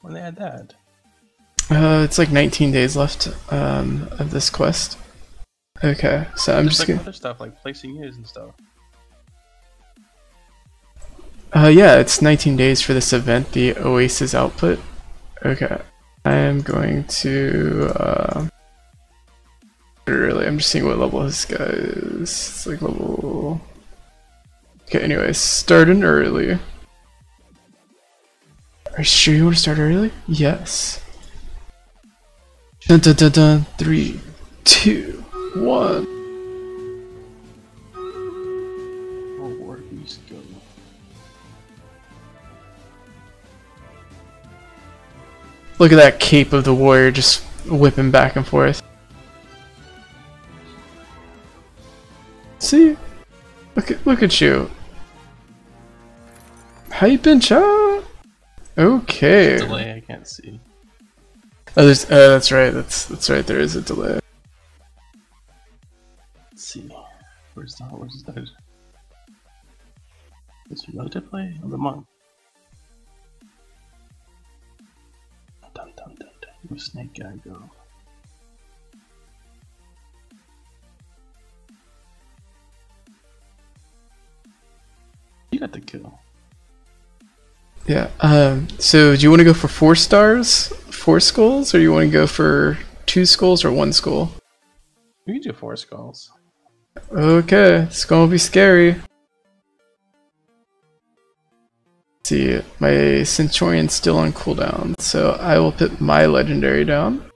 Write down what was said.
When they had that. Uh, it's like 19 days left um, of this quest. Okay, so I'm There's just like gonna. other stuff like placing years and stuff. Uh, yeah, it's 19 days for this event, the Oasis output. Okay, I am going to. Uh, really, I'm just seeing what level this guy is. It's like level. Okay, anyways, starting early. Are you sure you want to start early? Yes. Dun dun dun dun. Three, two, one. Oh, where these go? Look at that cape of the warrior just whipping back and forth. See? Look at look at you. Hype and chat. Okay. Delay, I can't see. Oh, there's, uh, that's right. That's that's right. There is a delay. Let's see. Where's the where's that? Is play of the month? Dun dun dun dun. Where snake guy go? You got the kill. Yeah. Um. So, do you want to go for four stars, four skulls, or you want to go for two skulls or one skull? We can do four skulls. Okay, it's gonna be scary. see, my Centurion's still on cooldown, so I will put my legendary down.